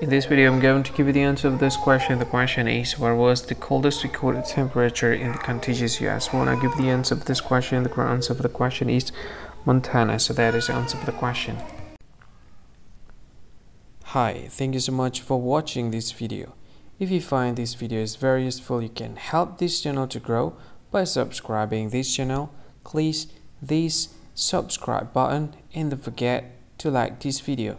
In this video, I'm going to give you the answer of this question. The question is, what was the coldest recorded temperature in the contiguous US? When I give the answer of this question, the answer for the question is Montana. So that is the answer for the question. Hi, thank you so much for watching this video. If you find this video is very useful, you can help this channel to grow by subscribing this channel. Please this subscribe button and don't forget to like this video.